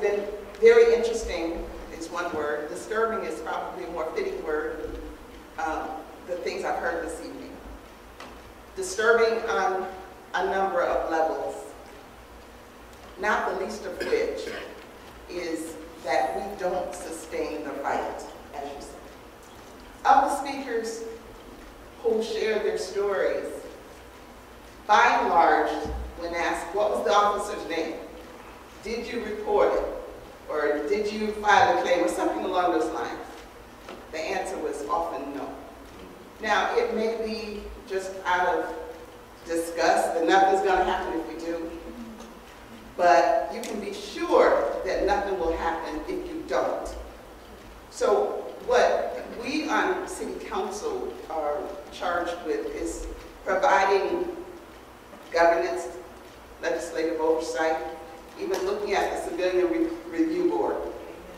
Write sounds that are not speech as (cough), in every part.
been very interesting, is one word. Disturbing is probably a more fitting word um, the things I've heard this evening. Disturbing on a number of levels, not the least of which is that we don't sustain the fight, as you said. Of the speakers who shared their stories, by and large, when asked, what was the officer's name? Did you report it? Or did you file a claim or something along those lines? The answer was often no. Now, it may be just out of disgust that nothing's going to happen if we do, but you can be sure that nothing will happen if you don't. So what we on City Council are charged with is providing governance, legislative oversight, even looking at the Civilian Re- Review Board.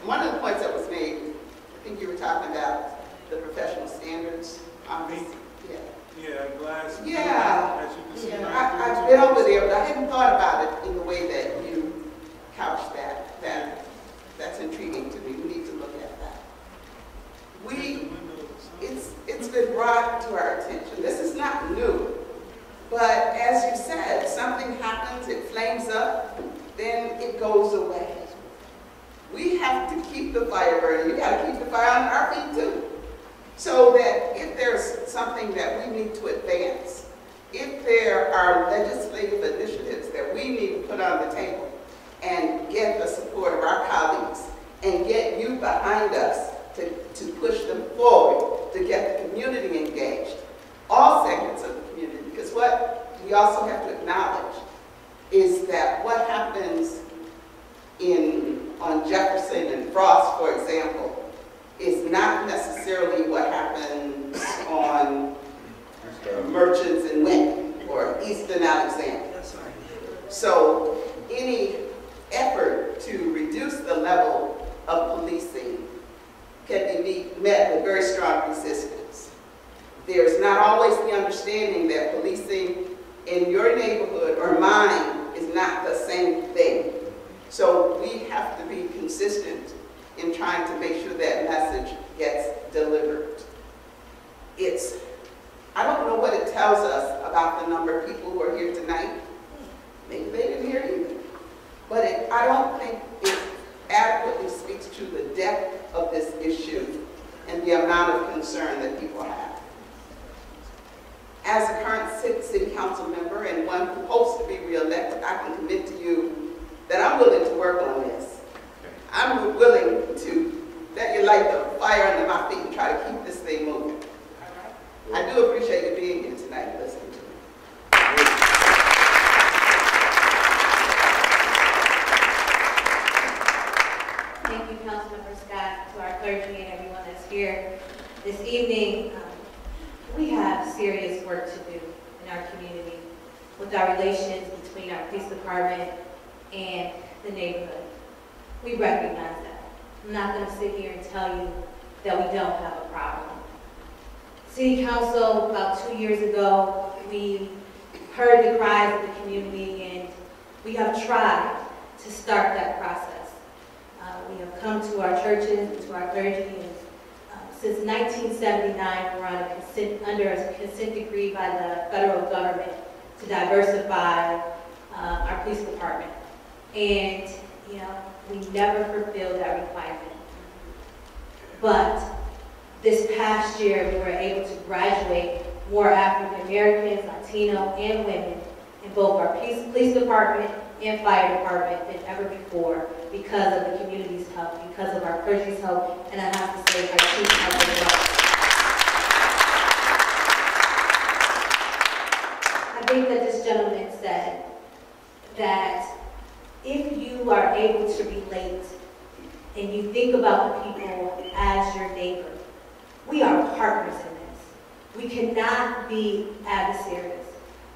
One of the points that was made, I think you were talking about the professional standards. um, Me? Yeah. Yeah, glass. Yeah. As you can. Yeah, I, there, I've been over there, but I hadn't thought about it in the way that you couched that. That, that's intriguing to me. We need to look at that. We, it's, it's been brought to our attention. This is not new. But as you said, something happens, it flames up, then it goes away. To the fire burning. You gotta keep the fire on our feet too. So that if there's something that we need to advance, if there are legislative initiatives that we need to put on the table and get the support of our colleagues and get you behind us to, to push them forward, to get the community engaged, all segments of the community, because what we also have to acknowledge is that what happens in, on Jefferson and Frost, for example, is not necessarily what happens on Merchants and Wynn or East and Alexander. So any effort to reduce the level of policing can be met with very strong resistance. There's not always the understanding that policing in your neighborhood or mine is not the same thing. So we have to be consistent in trying to make sure that message gets delivered. It's, I don't know what it tells us about the number of people who are here tonight. Maybe they didn't hear either. But it, I don't think it adequately speaks to the depth of this issue and the amount of concern that people have. As a current city council member and one who hopes to be reelected, I can commit to you that I'm willing to work on this. I'm willing to let you light the fire under my feet and try to keep this thing moving. I do appreciate you being here tonight and listening to me. Thank you, Councilmember Scott, to our clergy and everyone that's here this evening. Um, We have serious work to do in our community with our relations between our police department and the neighborhood. We recognize that. I'm not going to sit here and tell you that we don't have a problem. City Council, about two years ago, we heard the cries of the community and we have tried to start that process. Uh, We have come to our churches, to our clergy, and uh, since 1979, we're on a consent, under a consent decree by the federal government to diversify uh, our police department. And, you know, we never fulfilled that requirement. But this past year, we were able to graduate more African Americans, Latino, and women in both our police, police department and fire department than ever before because of the community's help, because of our clergy's help, and I have to say our chief's help as well. I think that this gentleman said that if you are able to relate and you think about the people as your neighbor, we are partners in this. We cannot be adversaries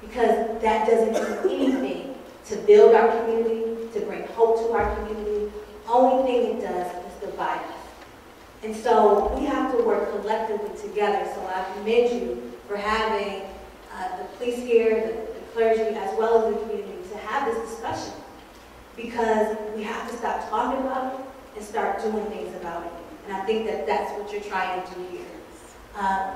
because that doesn't do anything to build our community, to bring hope to our community. Only thing it does is divide us. And so we have to work collectively together. So I commend you for having uh, the police here, the the clergy, as well as the community to have this discussion. Because we have to stop talking about it and start doing things about it. And I think that that's what you're trying to do here. Um,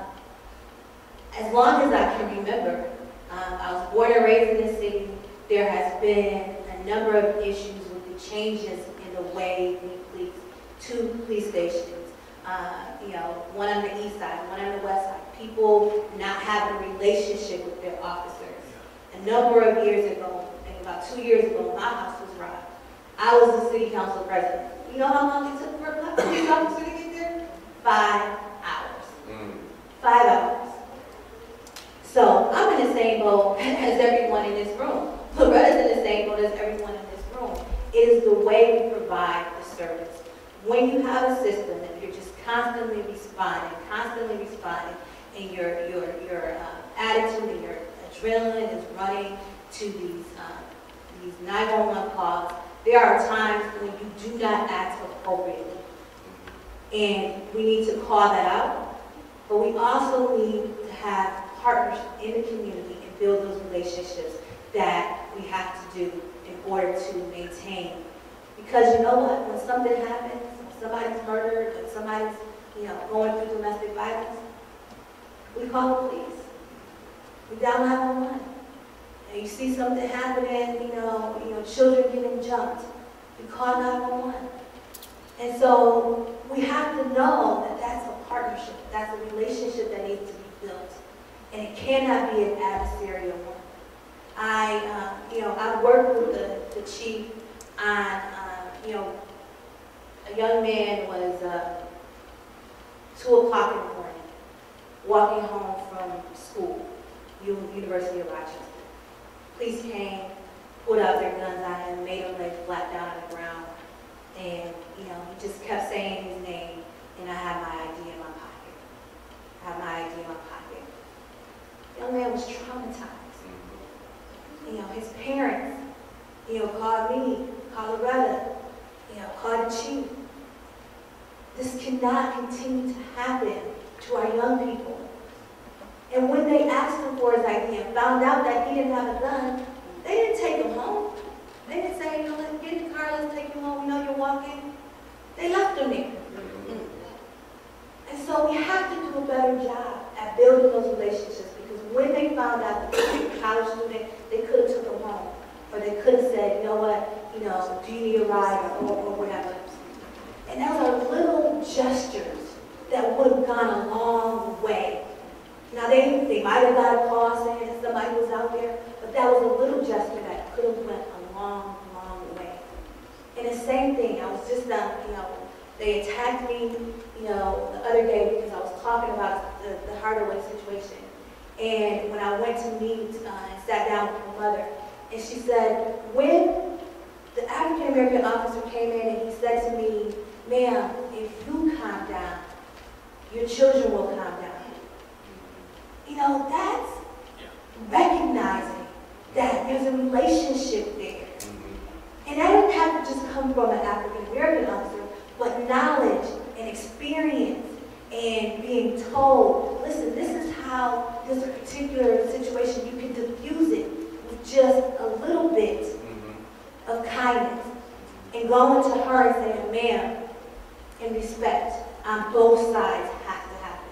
As long as I can remember, um, I was born and raised in this city, there has been a number of issues with the changes in the way we police, two police stations. Uh, You know, one on the east side, one on the west side, people not having a relationship with their officers. A number of years ago, about two years ago, my house was robbed. I was the city council president. You know how long it took for a police officer to get there? Five hours. Mm. Five hours. So I'm in the same boat (laughs) as everyone in this room. Loretta's in the same boat as everyone in this room. It is the way we provide the service. When you have a system that you're just constantly responding, constantly responding, and your, your, your uh, attitude and your adrenaline is running to these, uh, these 911 calls, there are times when you do not act appropriately. And we need to call that out, but we also need to have partners in the community and build those relationships that we have to do in order to maintain. Because you know what, when something happens, somebody's murdered, somebody's, you know, going through domestic violence, we call the police. We dial 911. And you see something happening, you know, you know, children getting jumped, we call 911. And so we have to know that that's a partnership, that's a relationship that needs to be built. And it cannot be an adversarial one. I, uh, you know, I worked with the, the chief on, uh, you know, a young man was uh, two o'clock in the morning, walking home from school, University of Rochester. Police came, pulled out their guns on him, made him lay flat down on the ground, and, you know, he just kept saying his name, and I had my ID in my pocket. I had my ID in my pocket. The Young man was traumatized. You know, his parents, you know, called me, Loretta, you know, called the chief. This cannot continue to happen to our young people. And when they asked his ID found out that he didn't have a gun, they didn't take him home. They didn't say, you know, let's get in the car, let's take you home, we know you're walking. They left him there. And so we have to do a better job at building those relationships because when they found out that he was a college student, they could have took him home. Or they could have said, you know what, you know, do you need a ride or, or whatever. And those are little gestures that would have gone a long way. Now, they, they might have got a call saying that somebody was out there, but that was a little gesture that could have went a long, long way. And the same thing, I was just, um, you know, they attacked me, you know, the other day because I was talking about the, the Hardaway situation. And when I went to meet uh, and sat down with my mother, and she said, when the African American officer came in and he said to me, ma'am, if you calm down, your children will calm down. You know, that's recognizing that there's a relationship there. And that didn't have to just come from an African American officer, but knowledge and experience and being told, listen, this is how this particular situation, you can diffuse it with just a little bit of kindness. And going to her and saying, ma'am, in respect, on both sides has to happen.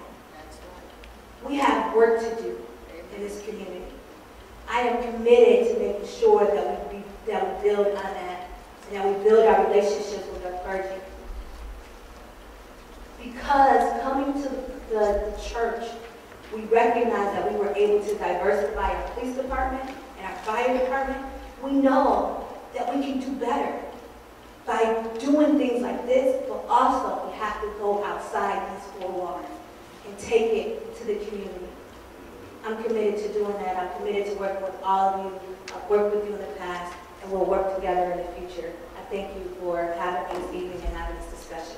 We have work to do in this community. I am committed to making sure that we, that we build on that, and that we build our relationships with our clergy. Because coming to the, the church, we recognize that we were able to diversify our police department and our fire department. We know that we can do better by doing things like this, but also we have to go outside these four walls and take it to the community. I'm committed to doing that. I'm committed to working with all of you. I've worked with you in the past, and we'll work together in the future. I thank you for having this evening and having this discussion.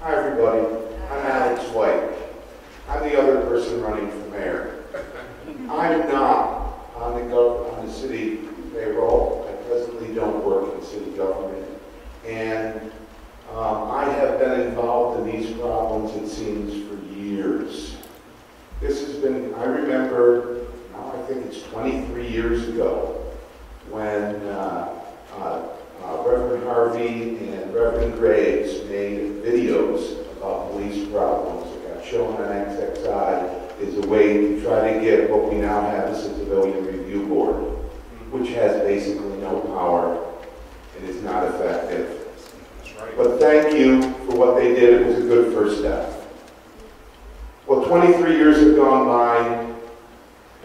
Hi, everybody. I'm Alex White. I'm the other person running for mayor. I'm not on the gov, on the city payroll. I presently don't work in city government. And um, I have been involved in these problems, it seems, for years. This has been, I remember, now I think it's 23 years ago, when uh, uh, uh, Reverend Harvey and Reverend Graves made videos about police problems that got shown on XXI is a way to try to get what we now have as a civilian review board, which has basically no power and is not effective. Right. But thank you for what they did, it was a good first step. Well, 23 years have gone by,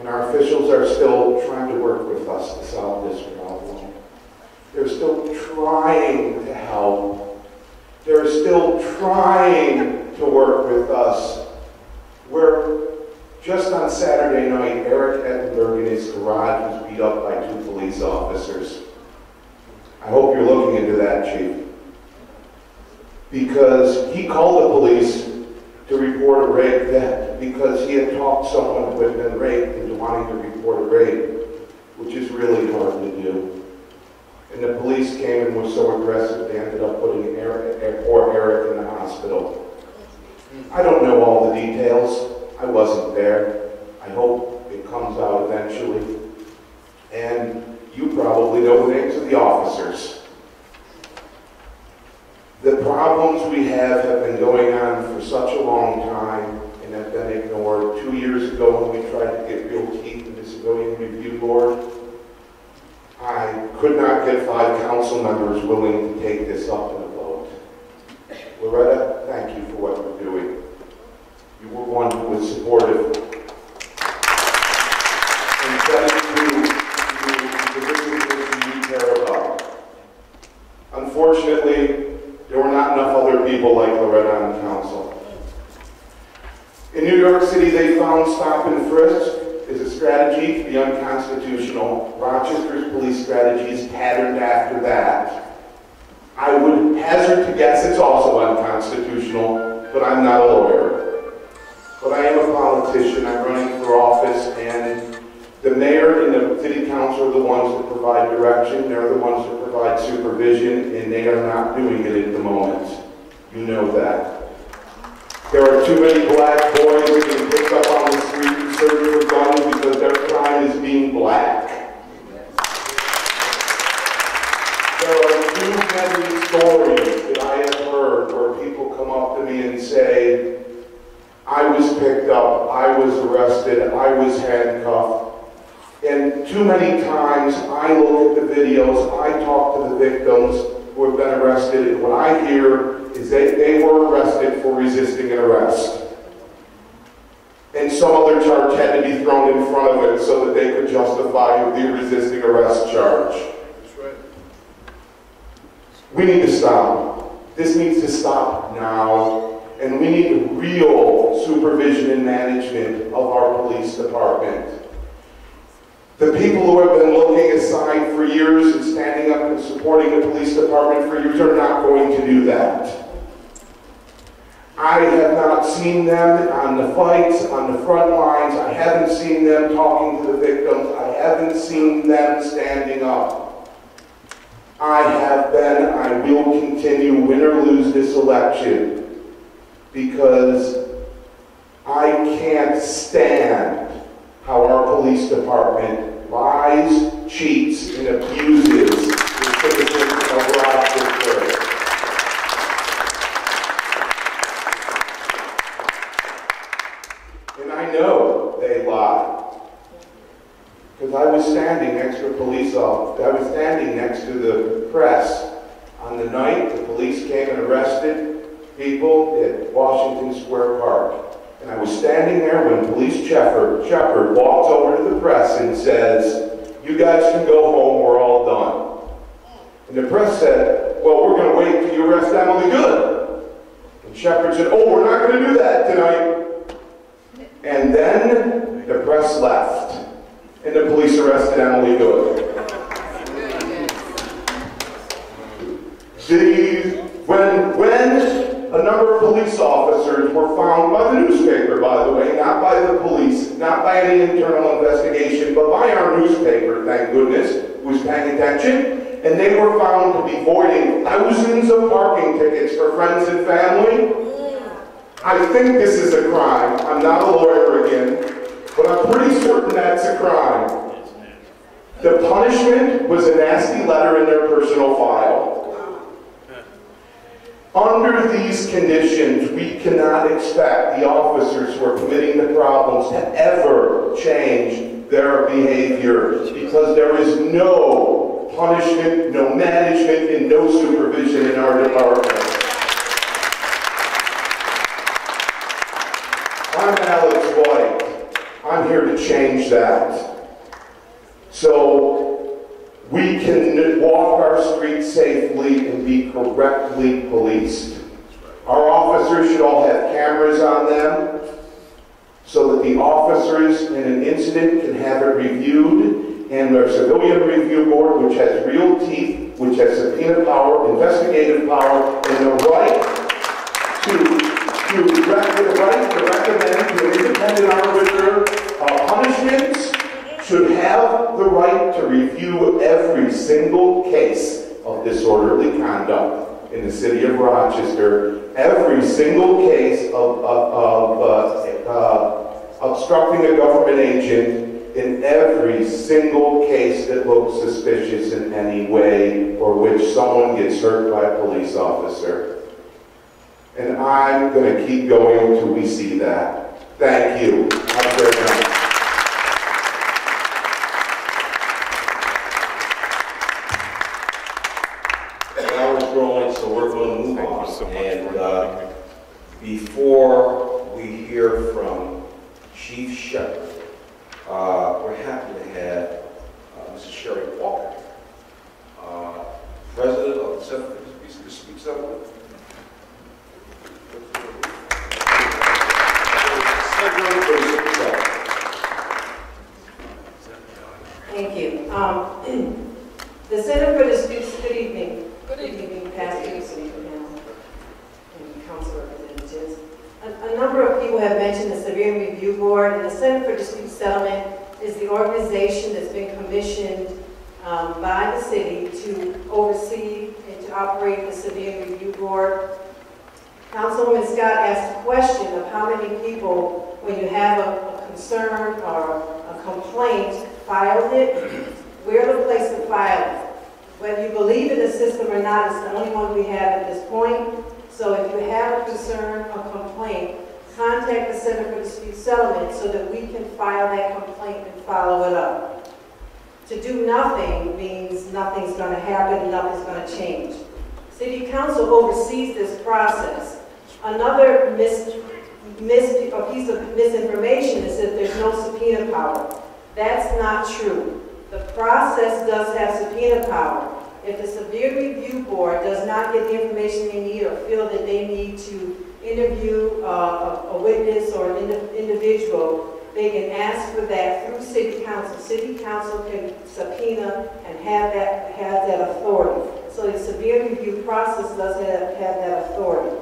and our officials are still trying to work with us to solve this problem. They're still trying to help. They're still trying to work with us. Where just on Saturday night, Eric Ettenberg in his garage was beat up by two police officers. I hope you're looking into that, Chief because he called the police to report a rape that because he had talked someone who had been raped into wanting to report a rape, which is really hard to do. And the police came and were so aggressive, they ended up putting Eric, poor Eric in the hospital. I don't know all the details. I wasn't there. I hope it comes out eventually. And you probably know the names of the officers. The problems we have have been going on for such a long time and have been ignored. Two years ago, when we tried to get Bill teeth in the civilian review board, I could not get five council members willing to take this up in a vote. Loretta, thank you for what You know that. There are too many black boys being picked up on the street and for guns because their crime is being black. There are too many stories that I have heard where people come up to me and say, I was picked up, I was arrested, I was handcuffed. And too many times I look at the videos, I talk to the victims who have been arrested, and what I hear is that they were arrested for resisting an arrest. And some other charge had to be thrown in front of it so that they could justify the resisting arrest charge. That's right. We need to stop. This needs to stop now. And we need real supervision and management of our police department. The people who have been looking aside for years and standing up and supporting the police department for years are not going to do that. I have not seen them on the fights, on the front lines. I haven't seen them talking to the victims. I haven't seen them standing up. I have been, I will continue, win or lose this election, because I can't stand how our police department lies, cheats, and abuses the citizens of Rochester. And I know they lie. Because I was standing next to a police officer, I was standing next to the press on the night the police came and arrested people at Washington Square Park. And I was standing there when Police Sheppard, Sheppard walks over to the press and says, you guys can go home, we're all done. And the press said, well, we're gonna wait till you arrest Emily Good. And Sheppard said, oh, we're not gonna do that tonight. And then the press left, and the police arrested Emily Good. The, a number of police officers were found by the newspaper, by the way, not by the police, not by any internal investigation, but by our newspaper, thank goodness, who was paying attention, and they were found to be voiding thousands of parking tickets for friends and family. I think this is a crime. I'm not a lawyer again, but I'm pretty certain that's a crime. The punishment was a nasty letter in their personal file. Under these conditions, we cannot expect the officers who are committing the problems to ever change their behavior because there is no punishment, no management, and no supervision in our department. I'm Alex White. I'm here to change that. So we can walk our streets safely and be correctly policed. Our officers should all have cameras on them so that the officers in an incident can have it reviewed and our civilian review board, which has real teeth, which has subpoena power, investigative power, and the right to, to, the right to recommend to an independent arbiter uh, punishments, should have the right to review every single case of disorderly conduct in the city of Rochester, every single case of, of, of uh, uh, obstructing a government agent, in every single case that looks suspicious in any way or which someone gets hurt by a police officer. And I'm going to keep going until we see that. Thank you. Have a great night. The hour's growing, so we're going to move on. And uh, before we hear from Chief Sheppard, uh, we're happy to have uh, Mrs. Sherry Walker, uh, President of the Center for Peace and Dispute Settlement. Center for Dispute Settlement. Thank you. Um, The Center for Disputes, good evening. Good evening, Pastor, City Council, and council representatives. A, a number of people have mentioned the Civilian Review Board, and the Center for Dispute Settlement is the organization that's been commissioned um, by the city to oversee and to operate the Civilian Review Board. Councilwoman Scott asked a question of how many people, when you have a a concern or a complaint, filed it. (clears throat) We're the place to file it. Whether you believe in the system or not, it's the only one we have at this point. So if you have a concern or complaint, contact the Center for Dispute Settlement so that we can file that complaint and follow it up. To do nothing means nothing's going to happen, nothing's going to change. City Council oversees this process. Another mis, mis, a piece of misinformation is that there's no subpoena power. That's not true. The process does have subpoena power. If the Severe Review Board does not get the information they need or feel that they need to interview uh, a witness or an indi- individual, they can ask for that through City Council. City Council can subpoena and have that, have that authority. So the Severe Review process does have, have that authority.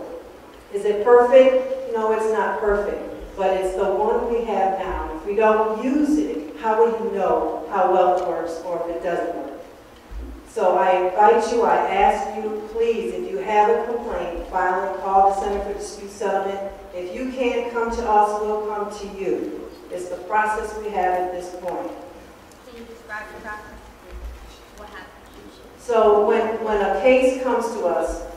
Is it perfect? No, it's not perfect, but it's the one we have now. If we don't use it, how will you know how well it works or if it doesn't work? So I invite you, I ask you, please, if you have a complaint, file and call the Center for Dispute Settlement. If you can't come to us, we'll come to you. It's the process we have at this point. Can you describe the process? What happened? So when, when a case comes to us,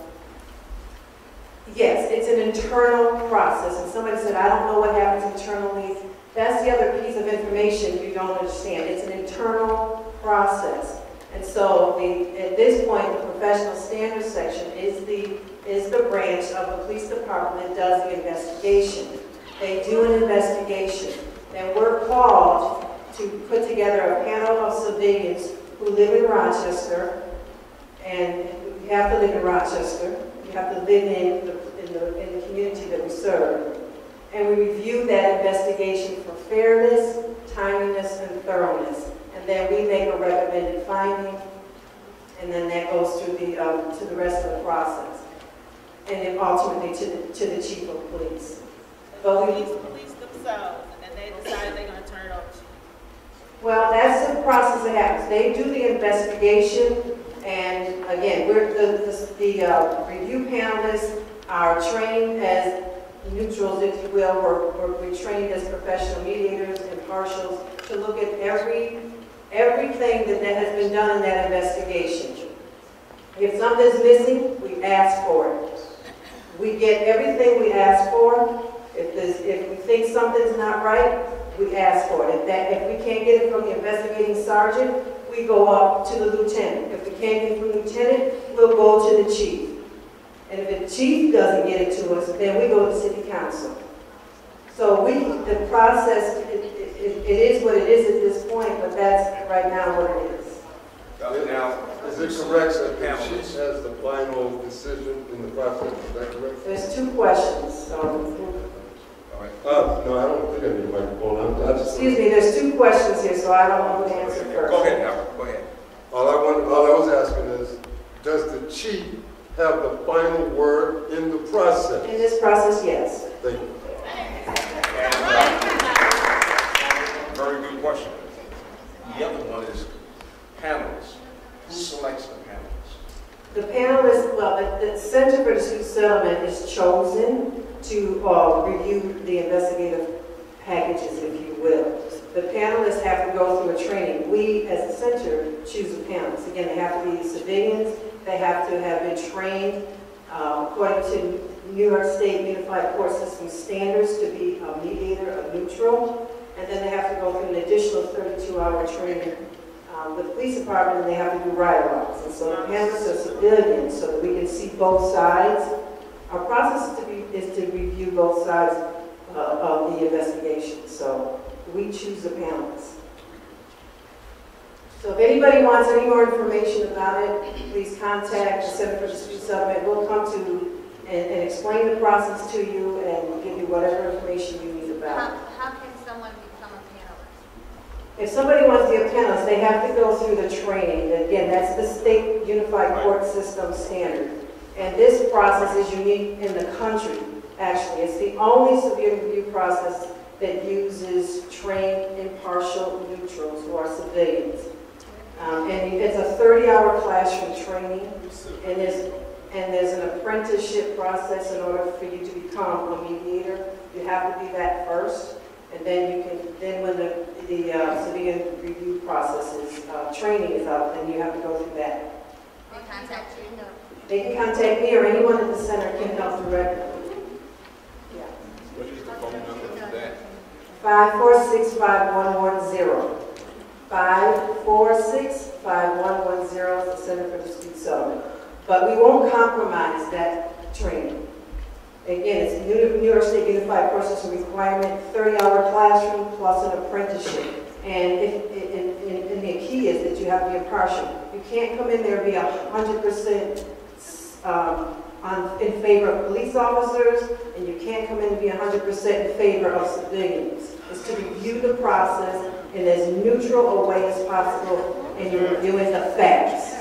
yes, it's an internal process. And somebody said, I don't know what happens internally. That's the other piece of information you don't understand. It's an internal process. And so the, at this point, the professional standards section is the, is the branch of the police department that does the investigation. They do an investigation. Then we're called to put together a panel of civilians who live in Rochester, and you have to live in Rochester. You have to live in the, in the, in the community that we serve. And we review that investigation for fairness, timeliness, and thoroughness. Then we make a recommended finding, and then that goes to the, um, to the rest of the process. And then ultimately to the, to the chief of police. But we, Police, police themselves, and then they decide they're gonna turn it over to you. Well, that's the process that happens. They do the investigation, and again, we're, the, the, the uh, review panelists are trained as neutrals, if you will, we're, we're we're trained as professional mediators, and impartials, to look at every, everything that, has been done in that investigation. If something's missing, we ask for it. We get everything we ask for. If if we think something's not right, we ask for it. If that, if we can't get it from the investigating sergeant, we go up to the lieutenant. If we can't get it from the lieutenant, we'll go to the chief. And if the chief doesn't get it to us, then we go to city council. So we, the process, it, it, it is what it is at this point, but that's right now what it is. Now, Is it correct that the Panelists. chief has the final decision in the process? Is that correct? There's two questions, so, all right. Uh, no, I don't think I need a microphone. I- I just- excuse me, there's two questions here, so I don't know who to answer first. Go ahead, Howard, go ahead. All I want, all I was asking is, does the chief have the final word in the process? In this process, yes. Thank you. And, uh, Very good question. The other one is panelists. Who selects the panelists? The panelists, well, the, the Center for Dispute Settlement is chosen to, uh, review the investigative packages, if you will. The panelists have to go through a training. We, as a center, choose the panelists. Again, they have to be civilians, they have to have been trained, uh, according to New York State Unified Court System standards to be a mediator, a neutral, and then they have to go through an additional 32-hour training um, with the police department, and they have to do ride-alongs. And so the panelists are civilians, so that we can see both sides. Our process is to be, is to review both sides uh, of the investigation, so we choose the panelists. So if anybody wants any more information about it, please contact the Center for Dispute Settlement. We'll come to and, and explain the process to you and give you whatever information you need about it. How, how can someone become a panelist? If somebody wants to be a panelist, they have to go through the training. Again, that's the state unified court system standard. And this process is unique in the country, actually. It's the only severe review process that uses trained impartial neutrals who are civilians. Um, and it's a 30-hour classroom training, and there's, and there's an apprenticeship process in order for you to become a mediator. You have to do that first. And then you can, then when the, the uh, civilian review process is, uh, training is up, then you have to go through that. They contact you? They can contact me or anyone at the center can help directly. Yeah. What is the phone number for that? Five four six five one one zero. Five four six five one one zero is the Center for Dispute Settlement. But we won't compromise that training. Again, it's New New York State Unified System requirement, 30-hour classroom plus an apprenticeship. And if, and, and- the key is that you have to be impartial. You can't come in there and be hundred percent, um, on, in favor of police officers, and you can't come in and be hundred percent in favor of civilians. It's to review the process in as neutral a way as possible, and you're reviewing the facts.